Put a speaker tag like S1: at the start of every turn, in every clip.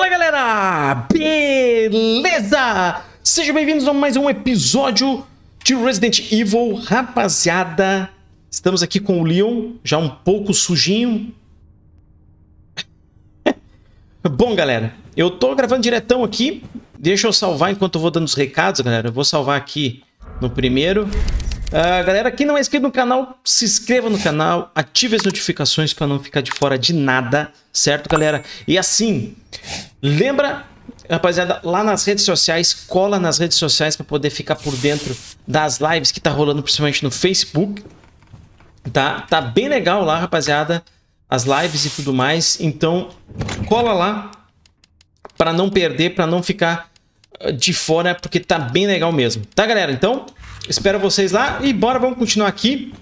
S1: Fala galera, beleza? Sejam bem-vindos a mais um episódio de Resident Evil, rapaziada. Estamos aqui com o Leon, já um pouco sujinho. Bom, galera, eu tô gravando diretão aqui. Deixa eu salvar enquanto eu vou dando os recados, galera. Eu vou salvar aqui no primeiro. Uh, galera, quem não é inscrito no canal, se inscreva no canal, ative as notificações para não ficar de fora de nada, certo, galera? E assim, lembra, rapaziada, lá nas redes sociais, cola nas redes sociais para poder ficar por dentro das lives que tá rolando principalmente no Facebook. Tá, tá bem legal lá, rapaziada, as lives e tudo mais. Então, cola lá para não perder, para não ficar de fora, porque tá bem legal mesmo. Tá, galera? Então, Espero vocês lá e bora, vamos continuar aqui.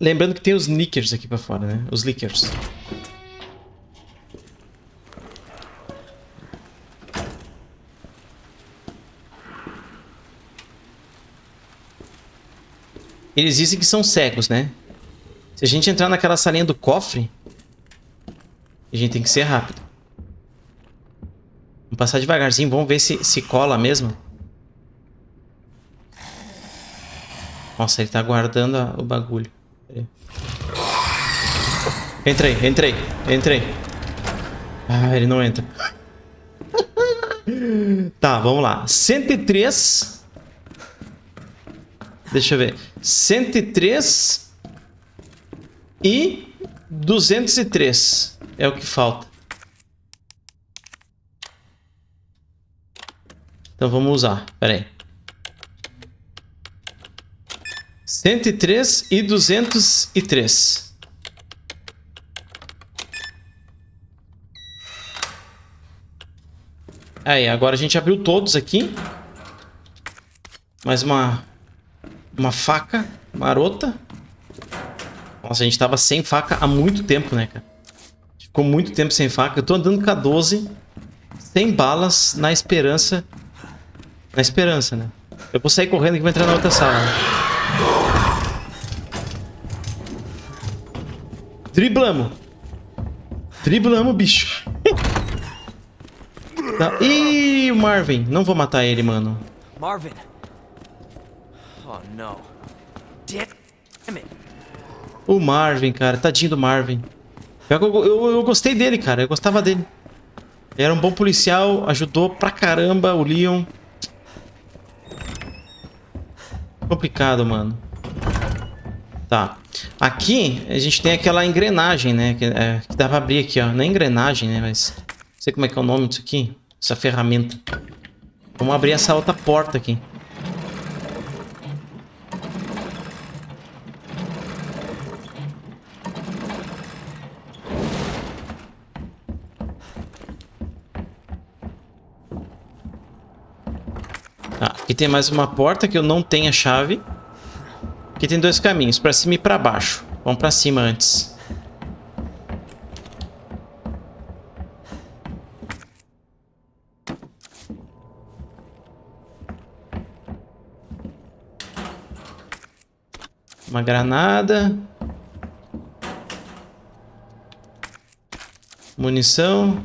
S1: Lembrando que tem os Nickers aqui pra fora, né? Os Lickers. Eles dizem que são cegos, né? Se a gente entrar naquela salinha do cofre, a gente tem que ser rápido. Vamos passar devagarzinho, vamos ver se, se cola mesmo. Nossa, ele tá guardando a, o bagulho. Entrei, entrei, entrei. Ah, ele não entra. tá, vamos lá. 103. Deixa eu ver. 103 e 203 é o que falta. Então vamos usar. Pera aí. 103 e 203. Aí, agora a gente abriu todos aqui. Mais uma... Uma faca marota. Nossa, a gente tava sem faca há muito tempo, né, cara? Ficou muito tempo sem faca. Eu tô andando com a 12. Sem balas, na esperança... Na esperança, né? Eu vou sair correndo e vou entrar na outra sala. Né? Driblamos. Driblamos, bicho. tá. Ih, o Marvin. Não vou matar ele, mano. Marvin. Oh, não. O Marvin, cara. Tadinho do Marvin. Eu, eu, eu gostei dele, cara. Eu gostava dele. Ele era um bom policial. Ajudou pra caramba o Leon. Complicado, mano. Tá. Aqui a gente tem aquela engrenagem, né? Que, é, que dá pra abrir aqui, ó. Não é engrenagem, né? Mas não sei como é que é o nome disso aqui. Essa ferramenta. Vamos abrir essa outra porta aqui. Ah, aqui tem mais uma porta que eu não tenho a chave. Aqui tem dois caminhos, pra cima e pra baixo. Vamos pra cima antes. Uma granada. Munição.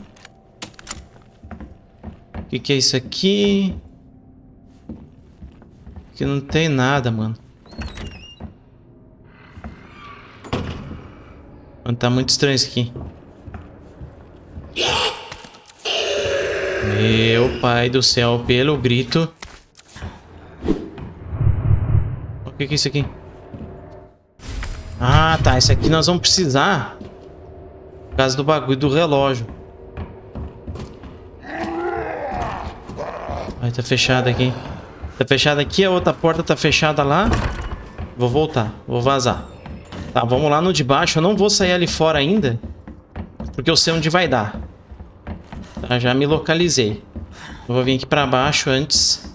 S1: O que, que é isso aqui? Aqui não tem nada, mano. Mano, tá muito estranho isso aqui. Meu pai do céu, pelo grito. O que, é isso aqui? Ah, tá. Isso aqui nós vamos precisar. Por causa do bagulho do relógio. Ai, tá fechado aqui. Tá fechado aqui, a outra porta tá fechada lá. Vou voltar, vou vazar. Tá, vamos lá no de baixo. Eu não vou sair ali fora ainda. Porque eu sei onde vai dar. Tá, já me localizei. Eu vou vir aqui pra baixo antes.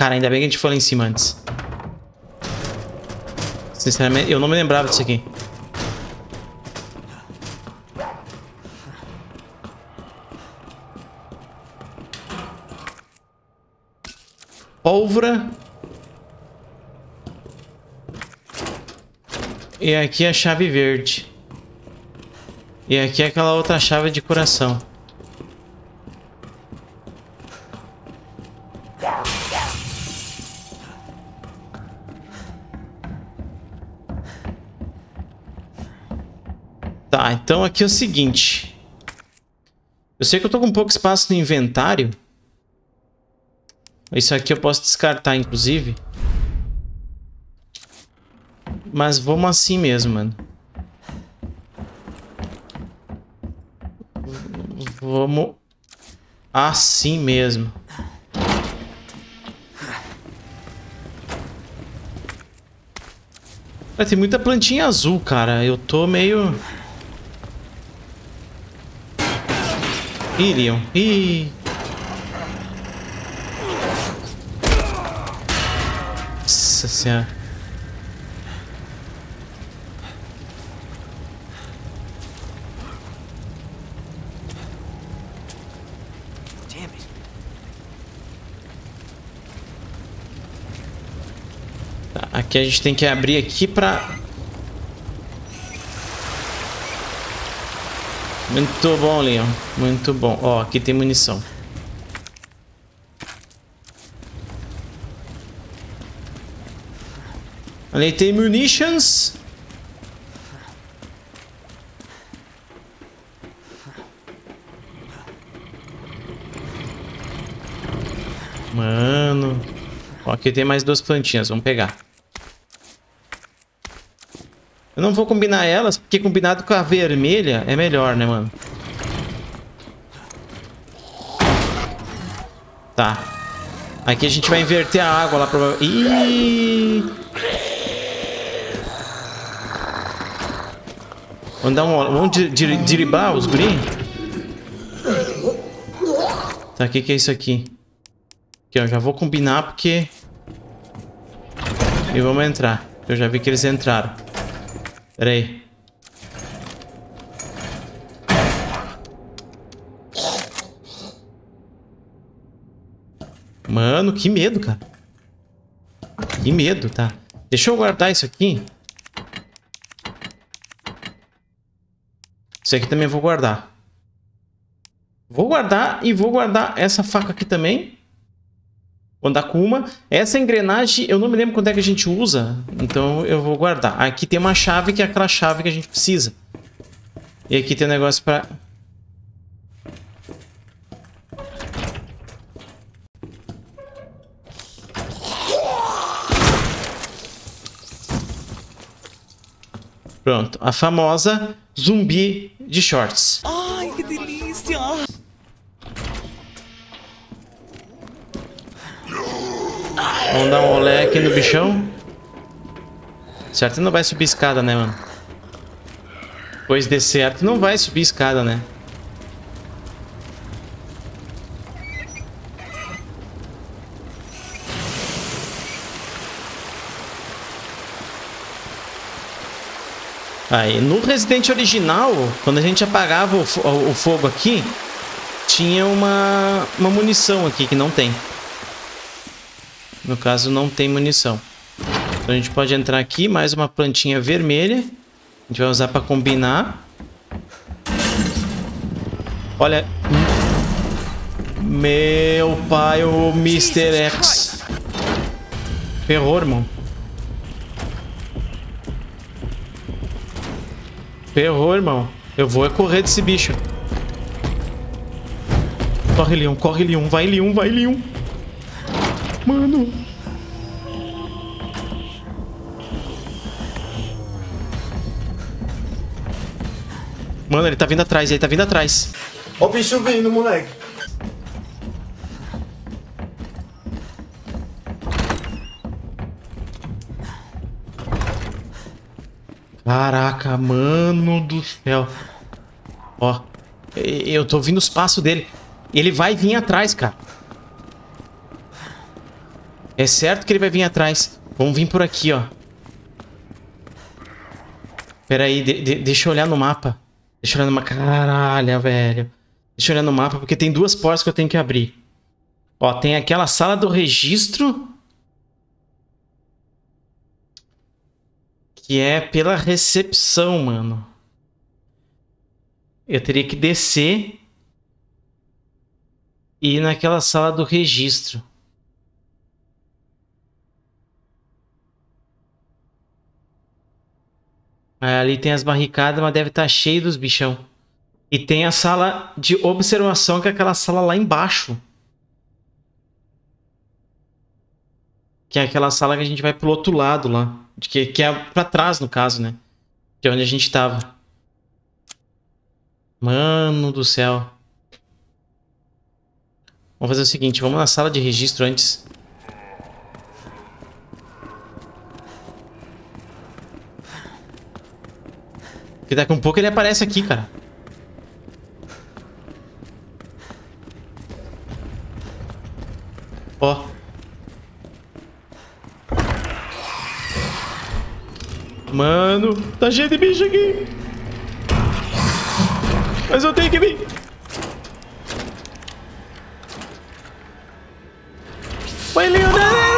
S1: Cara, ainda bem que a gente foi lá em cima antes. Sinceramente, eu não me lembrava disso aqui. Pólvora. E aqui a chave verde. E aqui é aquela outra chave de coração. Tá, então aqui é o seguinte. Eu sei que eu tô com pouco espaço no inventário. Isso aqui eu posso descartar, inclusive. Mas vamos assim mesmo, mano. Vamos assim mesmo. tem muita plantinha azul, cara. Eu tô meio... Leon. Ih. Nossa senhora. Aqui a gente tem que abrir aqui pra... Muito bom, Leon. Muito bom. Ó, aqui tem munição. Ali tem munitions. Mano. Ó, aqui tem mais duas plantinhas. Vamos pegar. Eu não vou combinar elas, porque combinado com a vermelha é melhor, né, mano? Tá. Aqui a gente vai inverter a água lá pra... Ih! Vamos dar um... Vamos diribar os guri? Tá, o que, que é isso aqui? Aqui, ó. Já vou combinar porque... E vamos entrar. Eu já vi que eles entraram. Pera aí. Mano, que medo, cara. Que medo, tá. Deixa eu guardar isso aqui. Isso aqui também vou guardar. Vou guardar e vou guardar essa faca aqui também. Vou andar com uma. Essa engrenagem, eu não me lembro quando é que a gente usa, então eu vou guardar. Aqui tem uma chave, que é aquela chave que a gente precisa. E aqui tem um negócio pra... Pronto, a famosa zumbi de shorts.
S2: Ai, que delícia!
S1: Vamos dar um olé aqui no bichão. Certo, não vai subir escada, né, mano? Pois de certo, não vai subir escada, né? Aí, no Resident original, quando a gente apagava o, o, fogo aqui, tinha uma, uma munição aqui que não tem. No caso, não tem munição. Então a gente pode entrar aqui, mais uma plantinha vermelha. A gente vai usar para combinar. Olha. Meu pai, o Mr. X. Ferrou, irmão. Ferrou, irmão. Eu vou é correr desse bicho. Corre, Leon. Corre, Leon. Vai, Leon. Vai, Leon. Mano. Mano, ele tá vindo atrás, ele tá vindo atrás.
S3: Ó o bicho vindo, moleque.
S1: Caraca, mano do céu. Ó, eu tô ouvindo os passos dele. Ele vai vir atrás, cara. É certo que ele vai vir atrás. Vamos vir por aqui, ó. Pera aí, de, de, deixa eu olhar no mapa. Deixa eu olhar no mapa. Caralho, velho. Deixa eu olhar no mapa, porque tem duas portas que eu tenho que abrir. Ó, tem aquela sala do registro. Que é pela recepção, mano. Eu teria que descer e ir naquela sala do registro. Ali tem as barricadas, mas deve estar tá cheio dos bichão. E tem a sala de observação, que é aquela sala lá embaixo. Que é aquela sala que a gente vai pro outro lado lá. Que, que é pra trás, no caso, né? De onde a gente tava. Mano do céu. Vamos fazer o seguinte, vamos na sala de registro antes. Porque daqui a um pouco ele aparece aqui, cara. Ó. Mano, tá cheio de bicho aqui. Mas eu tenho que vir. Vai, Leonardo.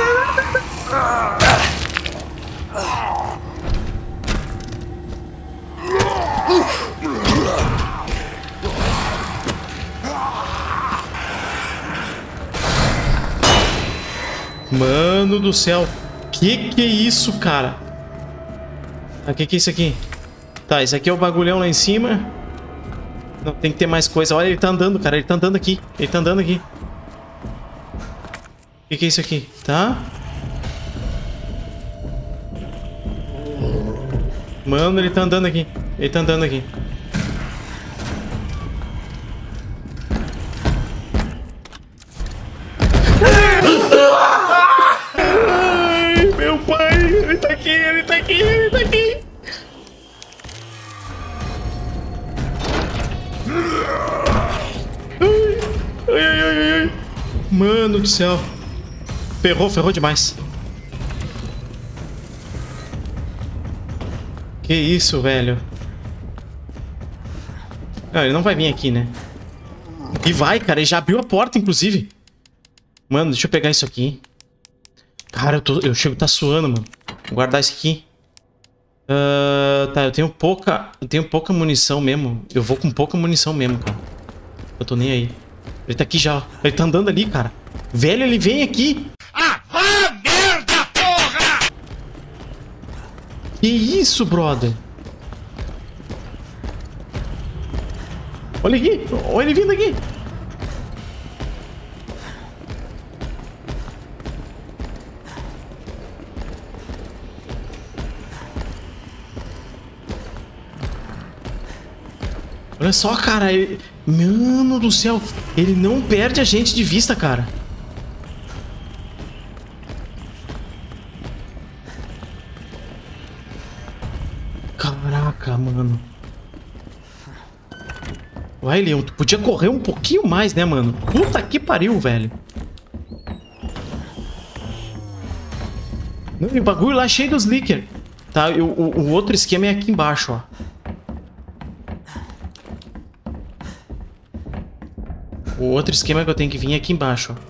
S1: Mano do céu. Que que é isso, cara? Ah, que que é isso aqui? Tá, isso aqui é o bagulhão lá em cima. Não, tem que ter mais coisa. Olha, ele tá andando, cara. Ele tá andando aqui. Ele tá andando aqui. O que que é isso aqui? Tá? Mano, ele tá andando aqui. Ele tá andando aqui. Céu. Ferrou, ferrou demais. Que isso, velho. Não, ele não vai vir aqui, né? E vai, cara. Ele já abriu a porta, inclusive. Mano, deixa eu pegar isso aqui. Cara, eu, tô, eu chego tá suando, mano. Vou guardar isso aqui. Uh, tá, eu tenho pouca... Eu tenho pouca munição mesmo. Eu vou com pouca munição mesmo, cara. Eu tô nem aí. Ele tá aqui já. Ele tá andando ali, cara. Velho, ele vem aqui. Ah, merda, porra! Que isso, brother? Olha aqui. Olha ele vindo aqui. Olha só, cara. Ele... Mano do céu. Ele não perde a gente de vista, cara. Vai, Leon. Tu podia correr um pouquinho mais, né, mano? Puta que pariu, velho. o bagulho lá é cheio dos leaker. Tá, o, o, o outro esquema é aqui embaixo, ó. O outro esquema que eu tenho que vir é aqui embaixo, ó.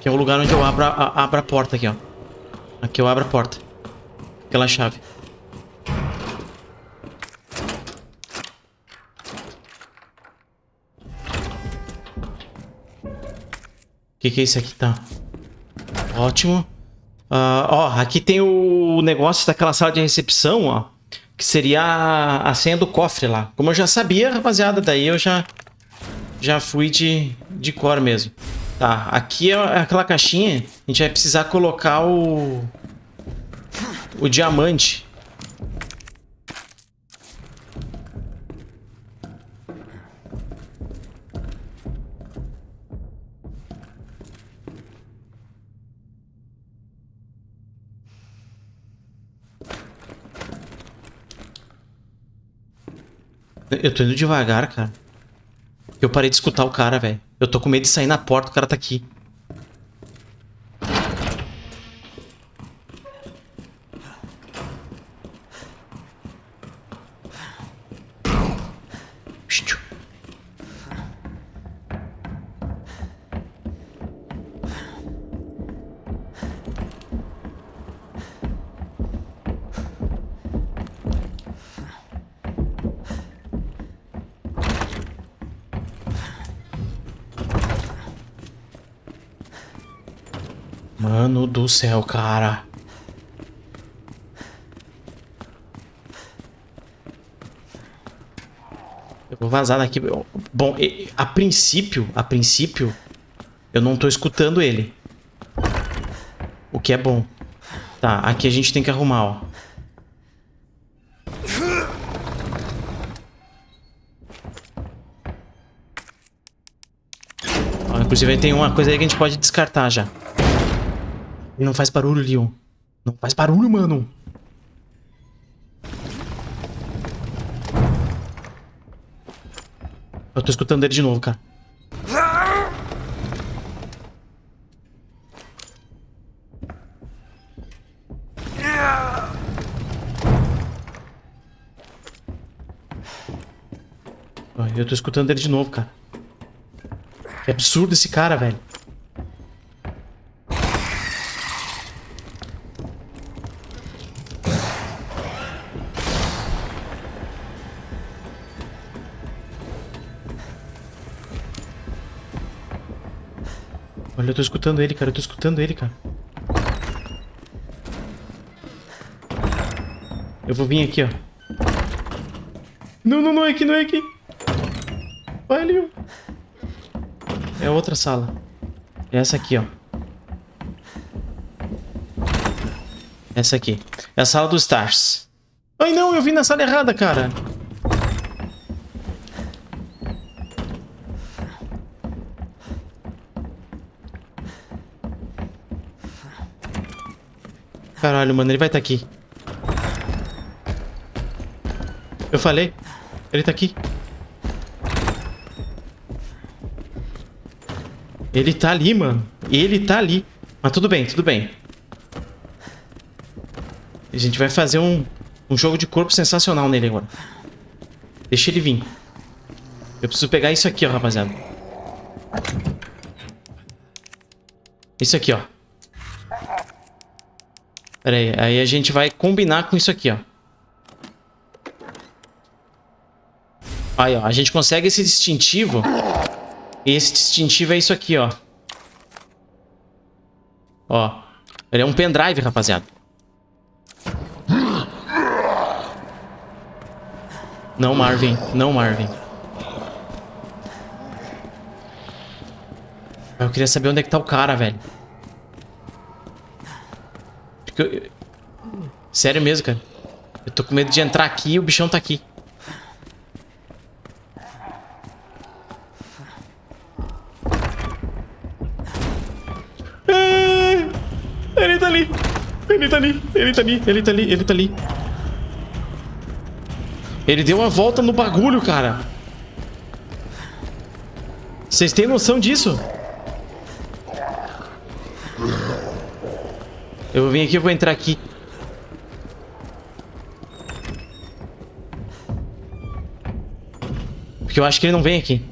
S1: Que é o lugar onde eu abro a, abro a porta aqui, ó. Aqui eu abro a porta. Aquela chave. Que, que é isso aqui, tá? Ótimo. Uh, ó, aqui tem o negócio daquela sala de recepção, ó. Que seria a, senha do cofre lá. Como eu já sabia, rapaziada, daí eu já já fui de, de cor mesmo. Tá, aqui é aquela caixinha. A gente vai precisar colocar o... O diamante. Eu tô indo devagar, cara. Eu parei de escutar o cara, velho. Eu tô com medo de sair na porta, o cara tá aqui. Mano do céu, cara. Eu vou vazar daqui. Bom, a princípio, a princípio, eu não tô escutando ele. O que é bom. Tá, aqui a gente tem que arrumar, ó. ó inclusive tem uma coisa aí que a gente pode descartar já. Ele não faz barulho, Leon. Não faz barulho, mano. Eu tô escutando ele de novo, cara. Eu tô escutando ele de novo, cara. Que absurdo esse cara, velho. Olha, eu tô escutando ele, cara. Eu tô escutando ele, cara. Eu vou vir aqui, ó. Não, não, não é aqui, não é aqui. Valeu. É outra sala. É essa aqui, ó. Essa aqui. É a sala dos Stars. Ai, não, eu vim na sala errada, cara. Caralho, mano, ele vai estar tá aqui. Eu falei. Ele tá aqui. Ele tá ali, mano. Ele tá ali. Mas tudo bem, tudo bem. A gente vai fazer um, um jogo de corpo sensacional nele agora. Deixa ele vir. Eu preciso pegar isso aqui, ó, rapaziada. Isso aqui, ó. Pera aí, aí a gente vai combinar com isso aqui, ó. Aí, ó, a gente consegue esse distintivo. E esse distintivo é isso aqui, ó. Ó. Ele é um pendrive, rapaziada. Não, Marvin. Não, Marvin. Eu queria saber onde é que tá o cara, velho. Eu... Sério mesmo, cara. Eu tô com medo de entrar aqui e o bichão tá aqui. É, ele tá ali. Ele tá ali. Ele tá ali. Ele tá ali. Ele tá ali. Ele deu uma volta no bagulho, cara. Vocês têm noção disso? Eu vou vir aqui, eu vou entrar aqui. Porque eu acho que ele não vem aqui.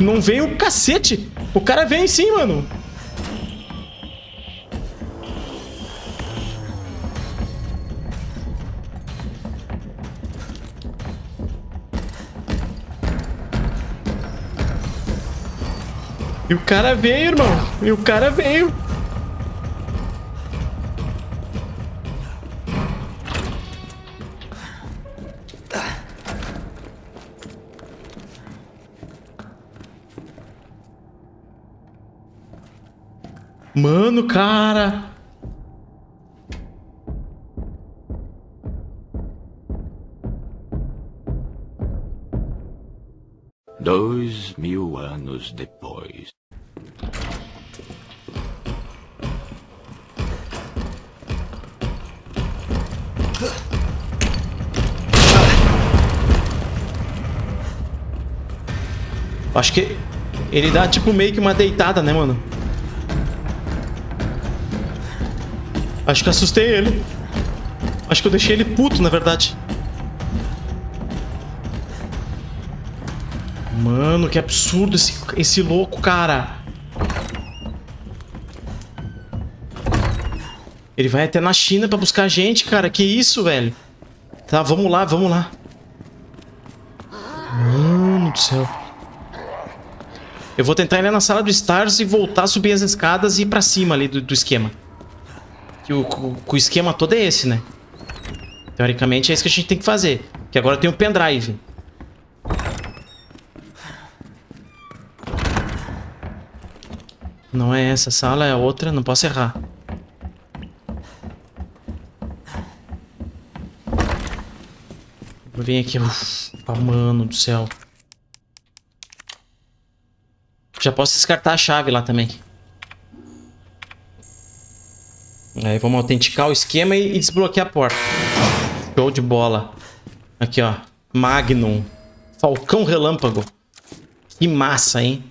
S1: Não vem o cacete. O cara vem sim, mano. E o cara veio, irmão. E o cara veio. Mano, cara.
S2: Dois mil anos depois.
S1: Acho que ele dá tipo meio que uma deitada, né, mano? Acho que assustei ele. Acho que eu deixei ele puto, na verdade. Mano, que absurdo esse, esse louco, cara. Ele vai até na China pra buscar a gente, cara. Que isso, velho? Tá, vamos lá, vamos lá. Mano do céu. Eu vou tentar ir na sala do Stars e voltar a subir as escadas e ir pra cima ali do, do esquema. Que o, o, o, esquema todo é esse, né? Teoricamente é isso que a gente tem que fazer. Que agora tem o pendrive. Não é essa sala, é outra. Não posso errar. Vir aqui. Uf, oh, mano do céu. Já posso descartar a chave lá também. Aí vamos autenticar o esquema e, desbloquear a porta. Show de bola. Aqui, ó. Magnum. Falcão Relâmpago. Que massa, hein?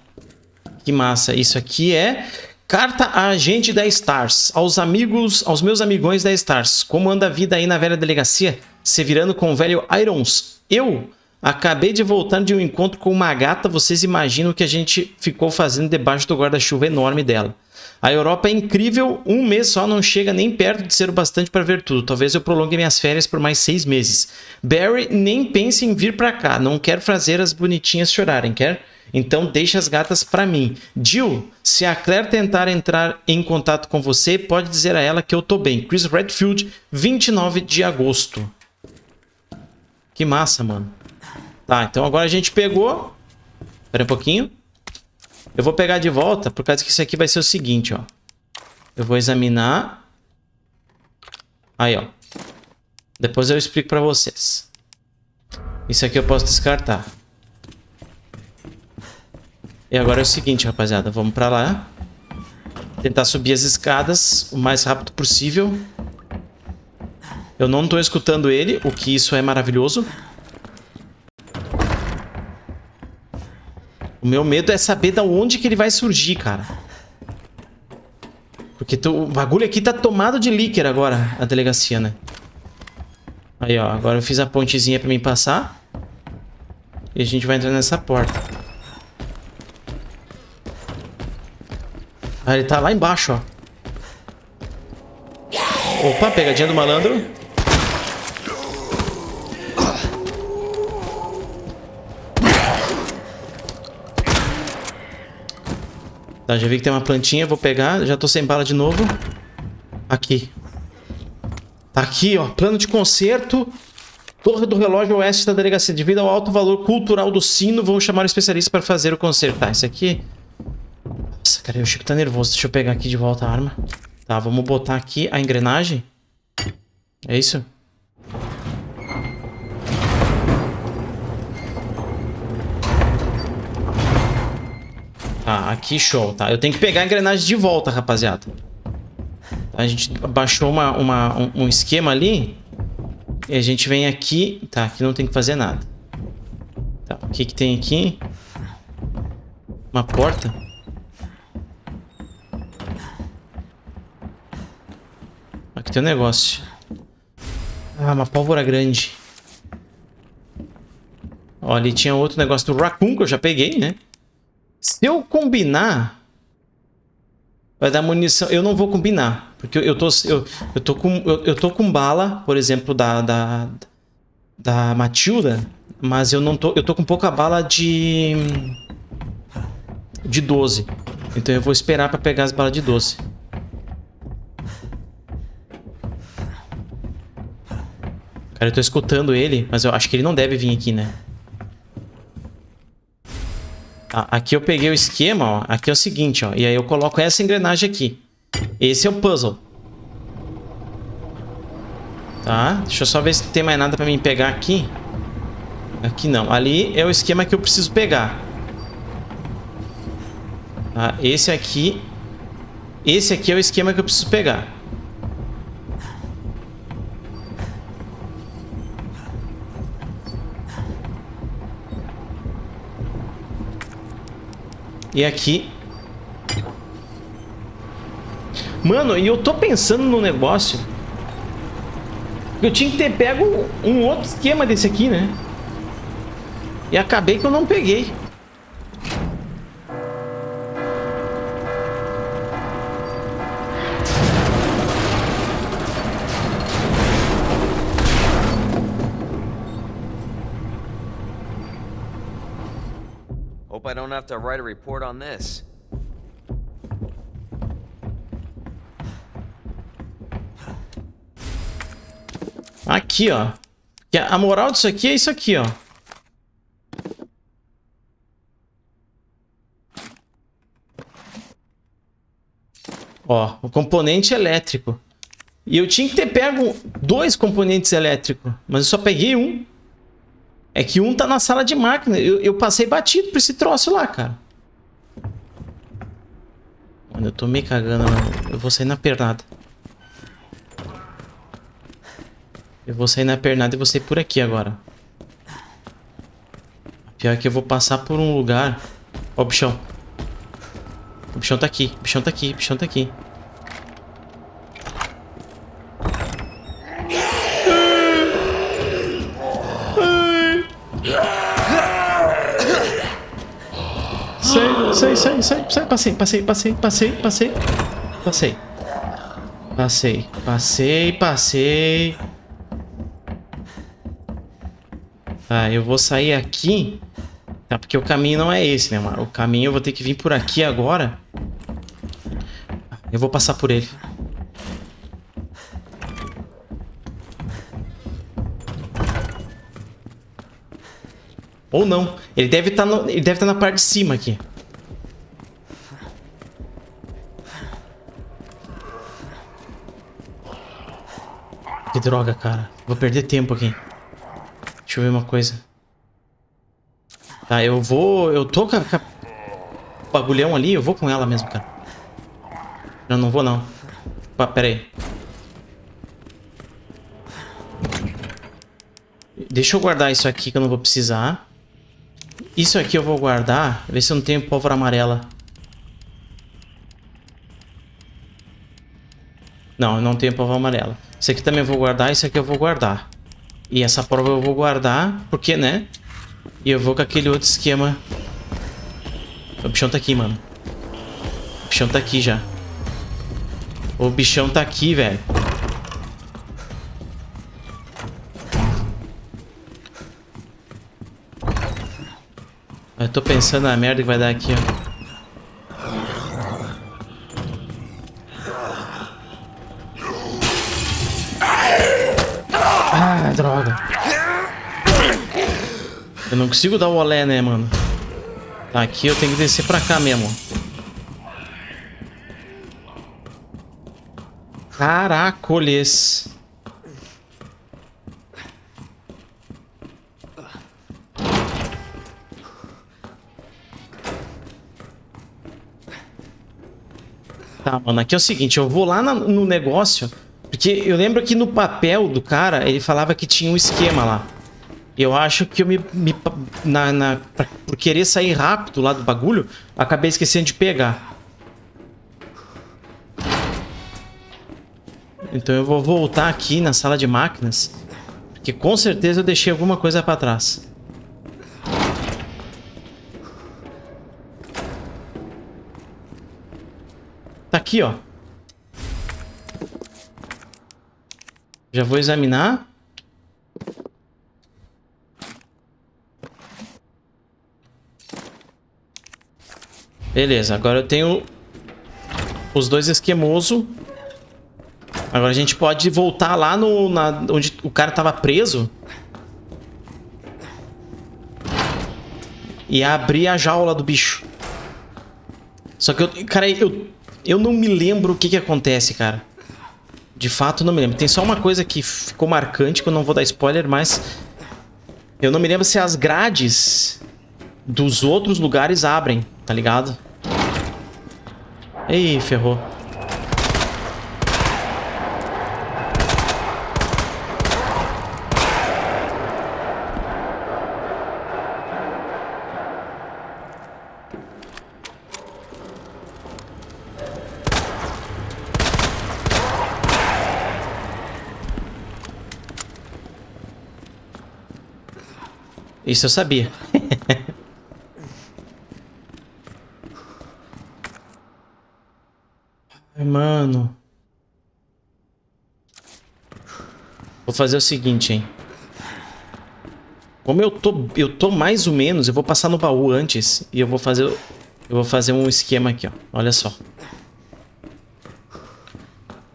S1: Que massa. Isso aqui é carta a agente da Stars. Aos amigos, aos meus amigões da Stars. Como anda a vida aí na velha delegacia? Se virando com o velho Irons. Eu acabei de voltar de um encontro com uma gata. Vocês imaginam o que a gente ficou fazendo debaixo do guarda-chuva enorme dela. A Europa é incrível, um mês só não chega nem perto de ser o bastante para ver tudo. Talvez eu prolongue minhas férias por mais seis meses. Barry, nem pense em vir para cá. Não quero fazer as bonitinhas chorarem, quer? Então deixa as gatas para mim. Jill, se a Claire tentar entrar em contato com você, pode dizer a ela que eu tô bem. Chris Redfield, 29 de agosto. Que massa, mano. Tá, então agora a gente pegou. Espera um pouquinho. Eu vou pegar de volta, por causa que isso aqui vai ser o seguinte, ó. Eu vou examinar. Aí, ó. Depois eu explico pra vocês. Isso aqui eu posso descartar. E agora é o seguinte, rapaziada. Vamos pra lá. Tentar subir as escadas o mais rápido possível. Eu não tô escutando ele, o que isso é maravilhoso. O meu medo é saber da onde que ele vai surgir, cara. Porque o bagulho aqui tá tomado de líquido agora, a delegacia, né? Aí, ó. Agora eu fiz a pontezinha pra mim passar. E a gente vai entrar nessa porta. Ah, ele tá lá embaixo, ó. Opa, pegadinha do malandro. Tá, já vi que tem uma plantinha, vou pegar. Já tô sem bala de novo. Aqui. Tá aqui, ó. Plano de conserto. Torre do relógio oeste da delegacia. Devido ao alto valor cultural do sino, vou chamar um especialista para fazer o conserto. Tá, esse aqui nossa, cara, o Chico tá nervoso. Deixa eu pegar aqui de volta a arma. Tá, vamos botar aqui a engrenagem. É isso? Aqui show, tá? Eu tenho que pegar a engrenagem de volta, rapaziada. A gente baixou uma, uma, um, um esquema ali. E a gente vem aqui... Tá, aqui não tem que fazer nada. Tá, o que que tem aqui? Uma porta? Aqui tem um negócio. Ah, uma pólvora grande. Ó, ali tinha outro negócio do Raccoon que eu já peguei, né? Se eu combinar... Vai dar munição... Eu não vou combinar. Porque eu, eu, tô, eu, eu, tô com, eu, eu tô com bala, por exemplo, da, da, da Matilda. Mas eu não tô... Eu tô com pouca bala de... De 12. Então eu vou esperar pra pegar as balas de 12. Cara, eu tô escutando ele, mas eu acho que ele não deve vir aqui, né? Aqui eu peguei o esquema, ó. Aqui é o seguinte, ó. E aí eu coloco essa engrenagem aqui. Esse é o puzzle. Tá? Deixa eu só ver se tem mais nada pra mim pegar aqui. Aqui não. Ali é o esquema que eu preciso pegar. Tá? Esse aqui... Esse aqui é o esquema que eu preciso pegar. E aqui... Mano, e eu tô pensando no negócio... Eu tinha que ter pego um outro esquema desse aqui, né? E acabei que eu não peguei.
S4: To write a report on this.
S1: Aqui, ó. Que A moral disso aqui é isso aqui, ó. Ó, o componente elétrico. E eu tinha que ter pego dois componentes elétricos, mas eu só peguei um. É que um tá na sala de máquina. Eu, eu passei batido por esse troço lá, cara. Mano, eu tô me cagando, mano. Eu vou sair na pernada. Eu vou sair na pernada e vou sair por aqui agora. Pior que eu vou passar por um lugar. Ó o bichão. O bichão tá aqui, o bichão tá aqui, o bichão tá aqui. Passei, passei, passei, passei, passei, passei. Passei, passei, passei. Tá, eu vou sair aqui. Tá, porque o caminho não é esse, né, mano? O caminho eu vou ter que vir por aqui agora. Eu vou passar por ele. Ou não. Ele deve deve estar na parte de cima aqui. Que droga, cara. Vou perder tempo aqui. Deixa eu ver uma coisa. Tá, eu vou... Eu tô com a... o bagulhão ali, eu vou com ela mesmo, cara. Não, não vou não. Pá, pera aí. Deixa eu guardar isso aqui que eu não vou precisar. Isso aqui eu vou guardar. Ver se eu não tenho pólvora amarela. Não, eu não tenho pólvora amarela. Isso aqui também eu vou guardar. Isso aqui eu vou guardar. E essa prova eu vou guardar. Porque, né? E eu vou com aquele outro esquema. O bichão tá aqui, mano. O bichão tá aqui já. O bichão tá aqui, velho. Eu tô pensando na merda que vai dar aqui, ó. Consigo dar o olé, né, mano? Tá, aqui eu tenho que descer pra cá mesmo. Caracoles. Tá, mano, aqui é o seguinte, eu vou lá no negócio, porque eu lembro que no papel do cara, ele falava que tinha um esquema lá. Eu acho que eu me... me na, na, pra- por querer sair rápido lá do bagulho, acabei esquecendo de pegar. Então eu vou voltar aqui na sala de máquinas, porque com certeza eu deixei alguma coisa pra trás. Tá aqui, ó. Já vou examinar. Beleza, agora eu tenho os dois esquemoso. Agora a gente pode voltar lá no na, onde o cara tava preso. E abrir a jaula do bicho. Só que eu, cara, eu, eu não me lembro o que que acontece, cara. De fato, não me lembro. Tem só uma coisa que ficou marcante, que eu não vou dar spoiler, mas... Eu não me lembro se as grades dos outros lugares abrem, tá ligado? Ih, ferrou. Isso eu sabia. mano. Vou fazer o seguinte, hein. Como eu tô, eu tô mais ou menos, eu vou passar no baú antes e eu vou fazer, eu vou fazer um esquema aqui, ó. Olha só.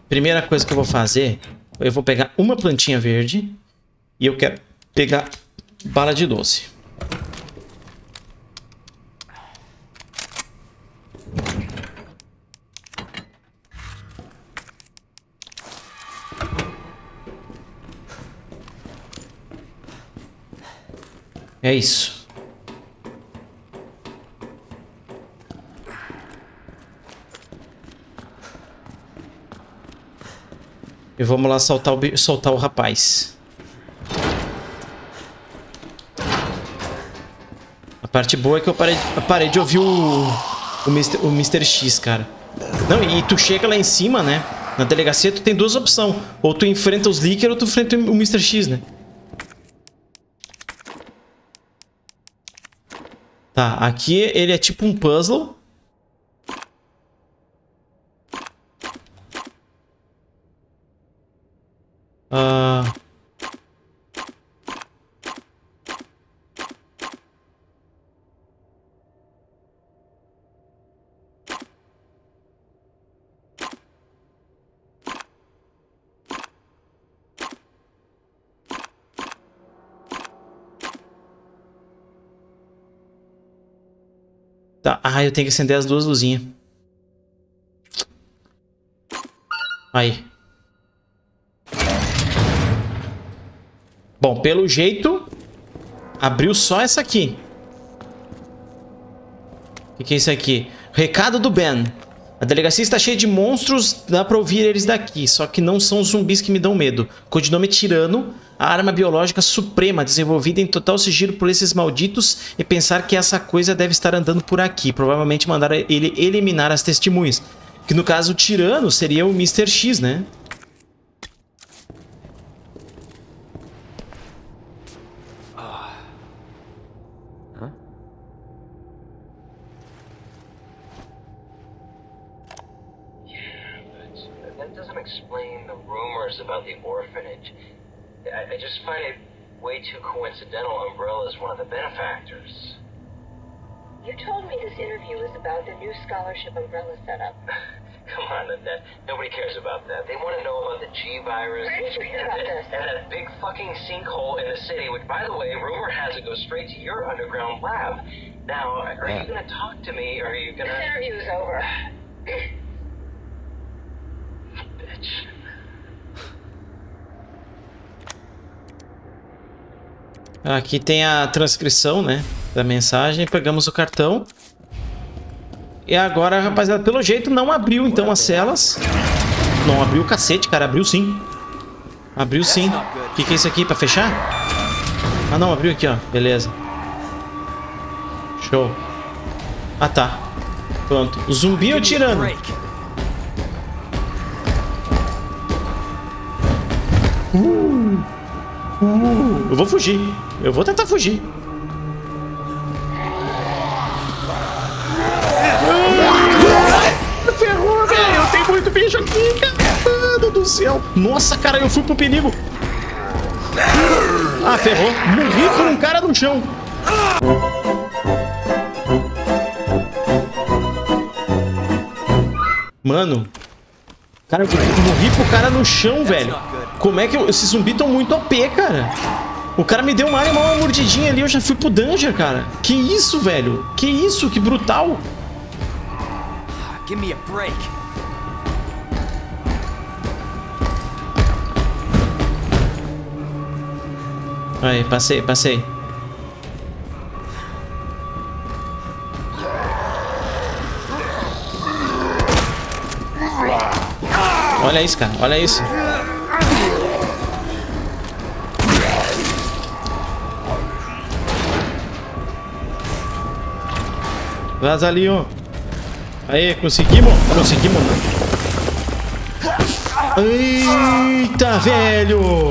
S1: Primeira coisa que eu vou fazer, eu vou pegar uma plantinha verde e eu quero pegar bala de doce. É isso. E vamos lá soltar o, soltar o rapaz. A parte boa é que eu parei, eu parei de ouvir o, o, Mr., o. X, cara. Não, e tu chega lá em cima, né? Na delegacia tu tem duas opções. Ou tu enfrenta os Licker ou tu enfrenta o Mr. X, né? Tá, aqui ele é tipo um puzzle. Ah... Tá. Ah, eu tenho que acender as duas luzinhas. Aí. Bom, pelo jeito, abriu só essa aqui. O que, que é isso aqui? Recado do Ben. A delegacia está cheia de monstros, dá pra ouvir eles daqui, só que não são zumbis que me dão medo. Codinome Tirano, a arma biológica suprema, desenvolvida em total sigilo por esses malditos, e pensar que essa coisa deve estar andando por aqui. Provavelmente mandar ele eliminar as testemunhas. Que no caso o Tirano seria o Mr. X, né?
S5: You told me this interview was about the new scholarship Umbrella setup.
S6: Come on, Annette. Nobody cares about that. They want to know about the G virus
S5: Where did you hear about this?
S6: and that big fucking sinkhole in the city, which, by the way, rumor has it goes straight to your underground lab. Now, are you going to talk to me, or are you going
S5: This
S6: to...
S5: interview is over.
S6: Bitch.
S1: Aqui tem a transcrição, né? Da mensagem. Pegamos o cartão. E agora, rapaziada, pelo jeito não abriu então as celas. Não abriu o cacete, cara. Abriu sim. Abriu sim. O que, que é isso aqui? Pra fechar? Ah, não. Abriu aqui, ó. Beleza. Show. Ah, tá. Pronto. O zumbi ou tirando? Uh, uh, eu vou fugir. Eu vou tentar fugir. Ferrou, velho. Tem muito bicho aqui, cara. Do céu. Nossa, cara, eu fui pro perigo. Ah, ferrou. Morri por um cara no chão. Mano. Cara, eu morri pro cara no chão, velho. Como é que eu... Esses zumbis estão muito OP, cara. O cara me deu uma arma, uma mordidinha ali, eu já fui pro danger, cara. Que isso, velho? Que isso? Que brutal.
S4: Give me a break.
S1: Aí, passei, passei. Olha isso, cara. Olha isso. Vaza ali, ó. Aí, conseguimos? Conseguimos, né? Eita, velho!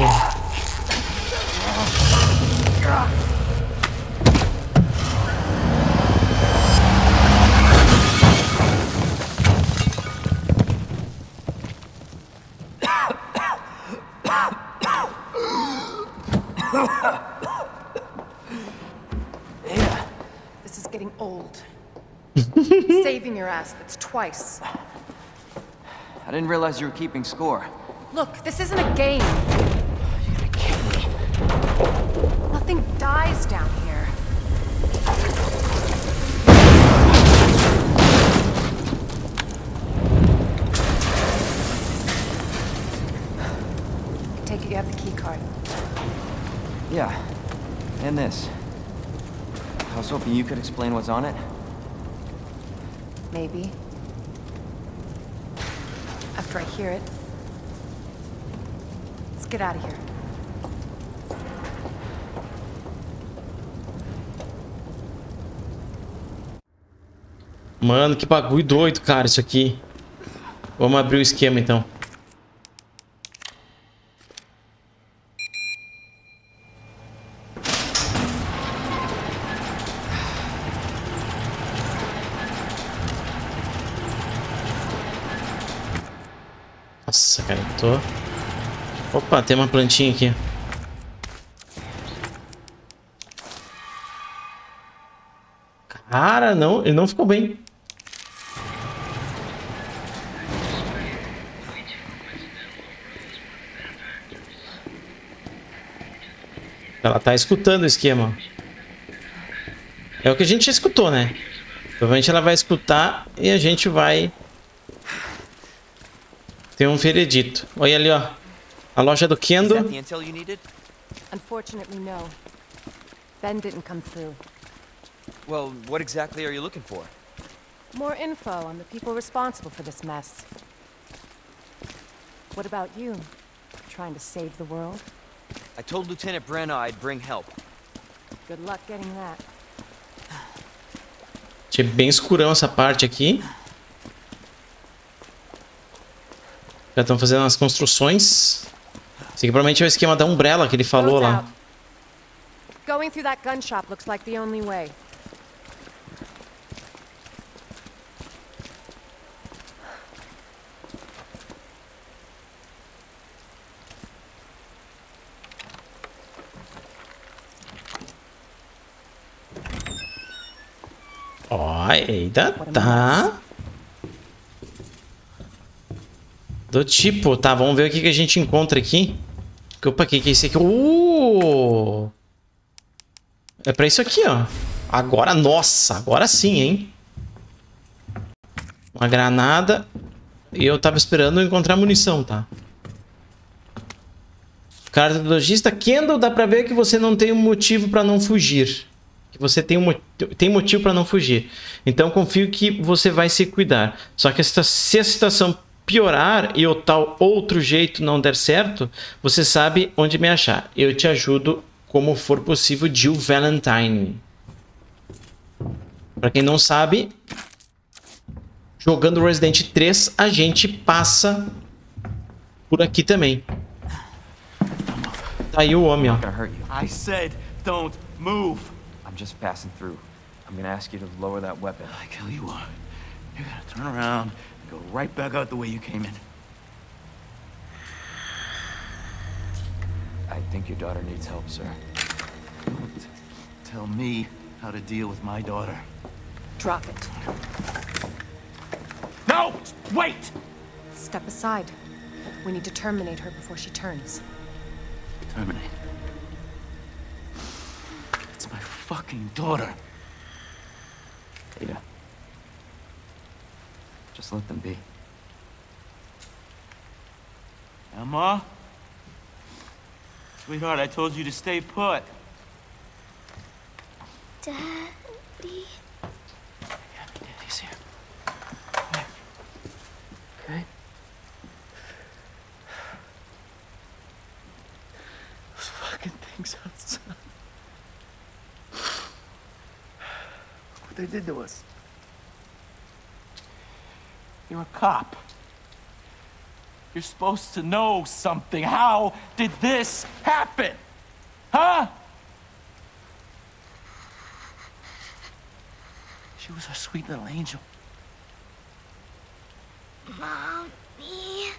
S7: Ass, that's twice.
S4: I didn't realize you were keeping score.
S7: Look, this isn't a game. You're gonna kill me. Nothing dies down here. Take it you have the key card.
S4: Yeah. And this. I was hoping you could explain what's on it.
S7: Maybe. After I hear it. Let's get out of here.
S1: Mano, que bagulho doido, cara, isso aqui. Vamos abrir o esquema, então. Nossa, cara, eu tô... Opa, tem uma plantinha aqui. Cara, não, ele não ficou bem. Ela tá escutando o esquema. É o que a gente escutou, né? Provavelmente ela vai escutar e a gente vai ter um veredito. Olha ali, ó. A loja do Kendo.
S7: Unfortunately, no. Ben didn't come through.
S4: Well, what exactly are you looking for?
S7: More info on the people responsible for this mess. What about you? Trying to save the world?
S4: I told Lieutenant Brenna I'd bring help.
S7: Good luck getting that.
S1: Achei bem escurão essa parte aqui. Já estão fazendo as construções. Esse aqui provavelmente é o esquema da Umbrella que ele falou lá.
S7: Going through that gun shop looks like the only way.
S1: Ó, eita, tá. Do tipo, tá, vamos ver o que, que a gente encontra aqui. Opa, o que, que é isso aqui? Uh! É pra isso aqui, ó. Agora, nossa, agora sim, hein? Uma granada. E eu tava esperando encontrar munição, tá? Cardiologista Kendall, dá pra ver que você não tem um motivo pra não fugir. Que você tem, um, tem motivo pra não fugir. Então confio que você vai se cuidar. Só que esta- se a situação piorar e o tal outro jeito não der certo, você sabe onde me achar. Eu te ajudo como for possível, Jill Valentine. Pra quem não sabe, jogando Resident 3, a gente passa por aqui também. Tá aí o homem, ó.
S4: You.
S3: I said, don't move.
S4: I'm just passing through. I'm gonna ask you to lower that weapon.
S3: I tell you what, you're gonna turn around go right back out the way you came in.
S4: I think your daughter needs help, sir.
S3: Don't tell me how to deal with my daughter.
S7: Drop it.
S3: No! Wait!
S7: Step aside. We need to terminate her before she turns.
S3: Terminate. It's my fucking daughter.
S4: Ada. Just let them be.
S3: Emma? Sweetheart, I told you to stay put.
S8: Daddy.
S3: Yeah, Daddy's here. Okay. Those fucking things outside. Look what they did to us. You're a cop. You're supposed to know something. How did this happen? Huh? She was our sweet little angel.
S8: Mommy.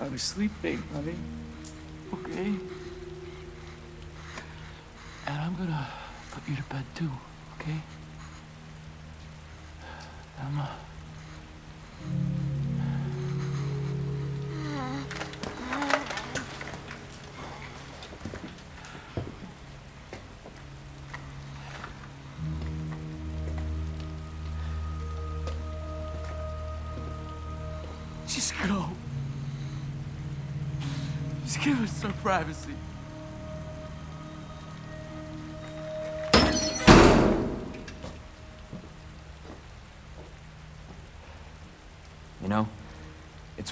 S3: I was sleeping, honey. Okay? And I'm gonna put you to bed too, okay? Emma. Just go. Just give us some privacy.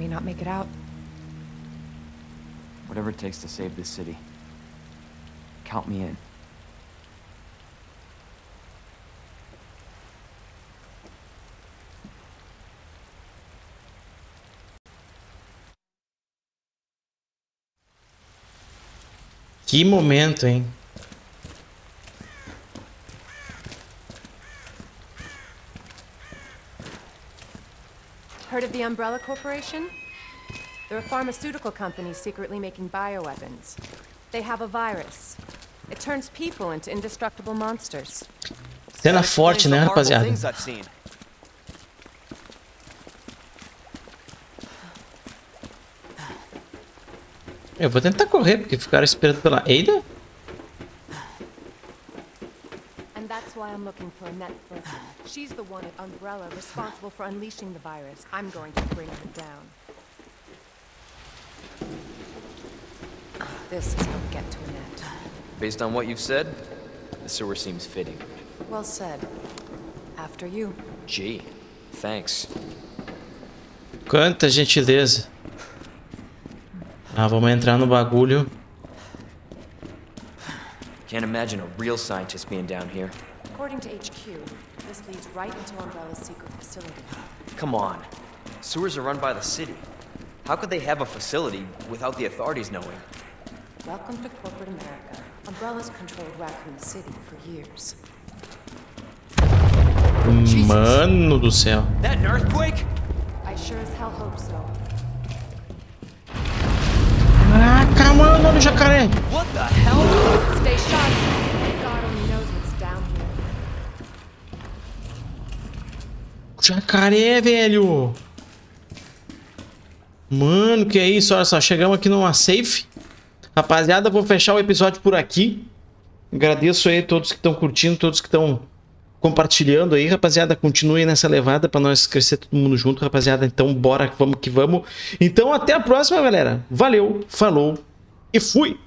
S7: We may not make it out.
S4: Whatever it takes to save this city. Count me in.
S1: Que momento, hein?
S7: The Umbrella Corporation? They're a pharmaceutical company secretly making bioweapons. They have a virus. It turns people into indestructible monsters.
S1: Cena forte, né, rapaziada?
S4: Things I've seen.
S1: Eu vou tentar correr, porque ficaram esperando pela Ada.
S7: And that's why I'm looking for Annette Burton. She's the one at Umbrella responsible for unleashing the virus. I'm going to bring her down. This is how we get to Annette.
S4: Based on what you've said, the sewer seems fitting.
S7: Well said. After you.
S4: Gee, thanks.
S1: Quanta gentileza. Ah, vamos entrar no bagulho.
S4: Can't imagine a real scientist being down here.
S7: According to HQ, this leads right into Umbrella's secret facility.
S4: Come on. Sewers are run by the city. How could they have a facility without the authorities knowing?
S7: Welcome to corporate America. Umbrella's controlled Raccoon City for years.
S1: Mano do céu.
S4: That an earthquake?
S7: I sure as hell hope so.
S1: Caraca, mano, olha o jacaré.
S4: What the hell?
S7: Stay sharp.
S1: Jacaré, velho. Mano, que é isso? Olha só, chegamos aqui numa safe. Rapaziada, vou fechar o episódio por aqui. Agradeço aí todos que estão curtindo, todos que estão compartilhando aí, rapaziada. Continue nessa levada para nós crescer todo mundo junto, rapaziada. Então, bora, vamos que vamos. Então, até a próxima, galera. Valeu, falou e fui!